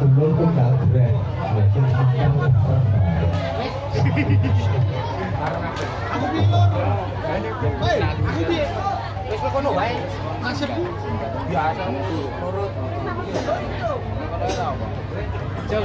dulur ku gabret. Aku piye lur? Aku piye? Wis kono wae. Nasibku biasa nurut. Jeng.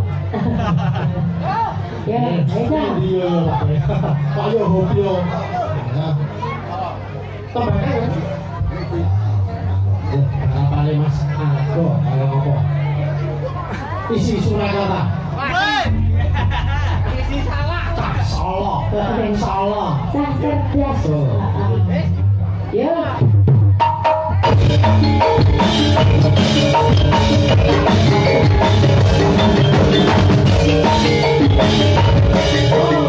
好标的哦，八六好标，啊，都买个人，八六嘛，啊，哥，八六好不？一起出来了吧？喂，大烧了，大烧了，三三八四，有。Gracias.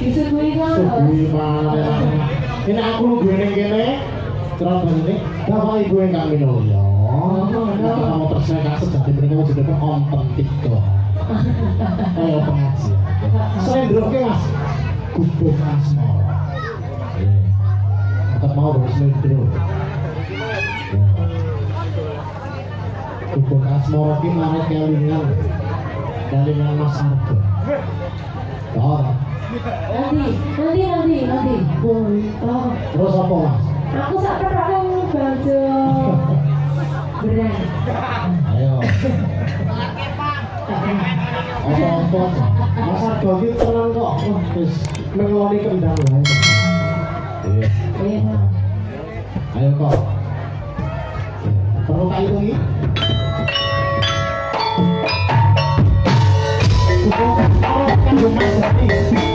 Ini aku lu gue ning kene. Terus ini? Bapak ibu yang kami loyo. Kita kamu tersekat sejati Ini kamu juga om penting kok Ayo pengajian. Selain dulu ke mas asmoro Tetap mau harus selain dulu Gubuk asmoro ki mana kelingan Kelingan mas Argo Oh, Nanti, nanti, nanti, nanti. Oh, terus apa mas? aku sak perang baju brand. Ayo. Apa-apa. Mas Argo tenang kok. Wis mengeloni kendang wae. Iya. Iya. Ayo kok. Perlu tak hitungi? Kan rumah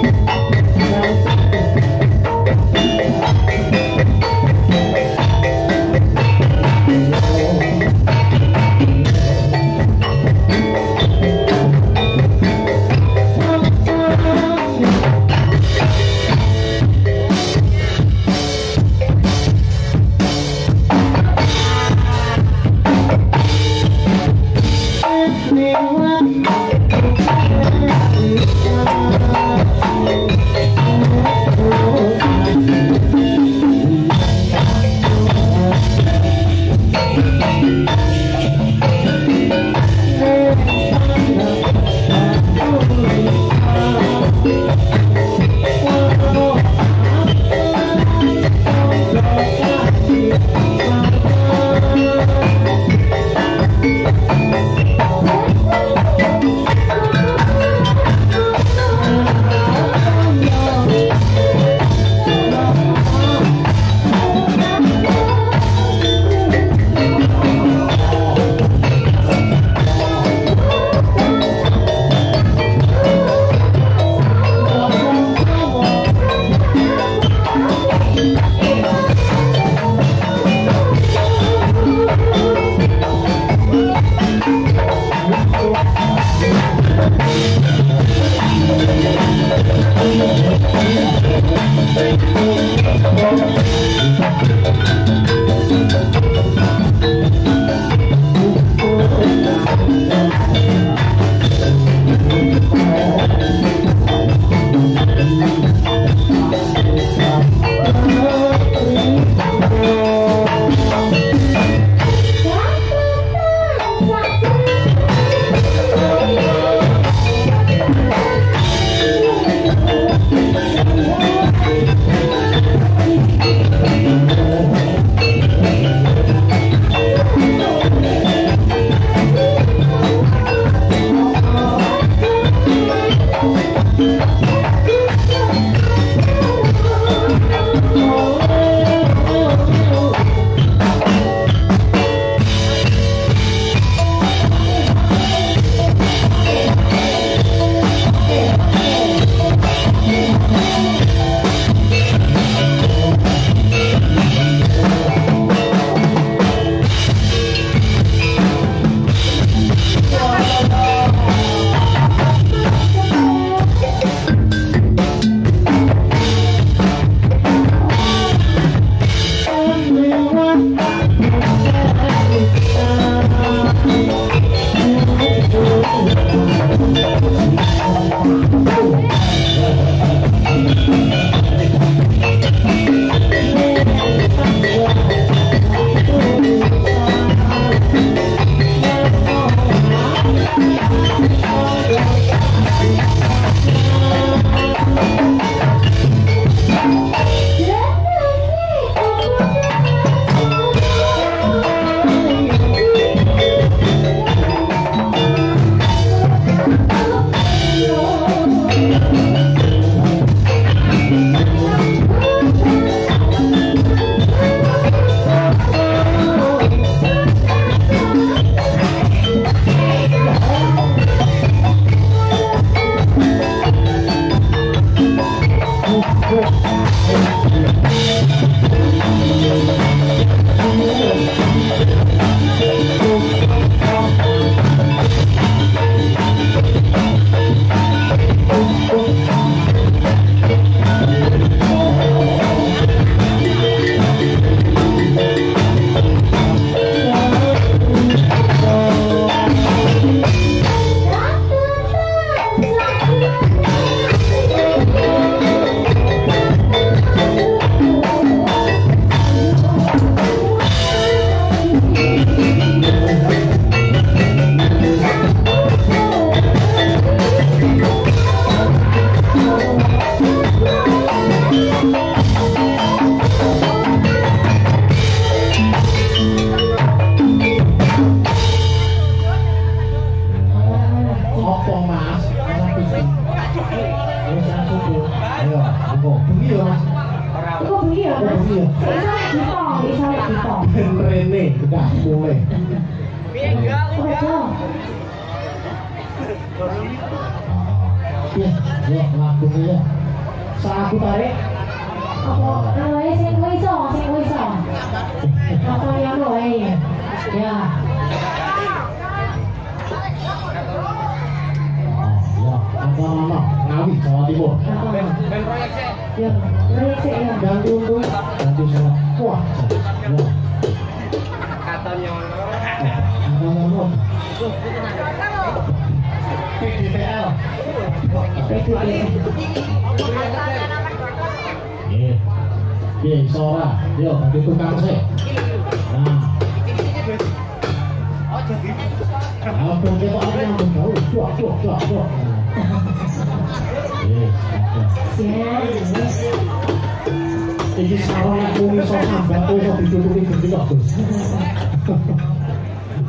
Iki sarung aku iso sambat iso ditutupi gede kok, Gus.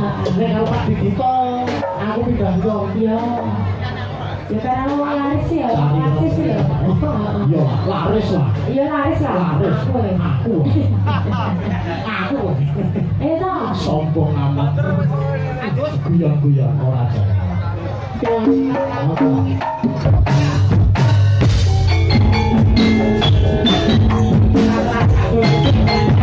Nek kalau Pak Dito, aku pindah dong. Ya. Ya karena mau laris ya, laris ya. Yo, laris lah. Iya laris lah. Laris. Aku. Aku. Aku. Eh toh. Sombong amat. Guyon-guyon ora jalan. Apa? Thank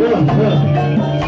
Uhum.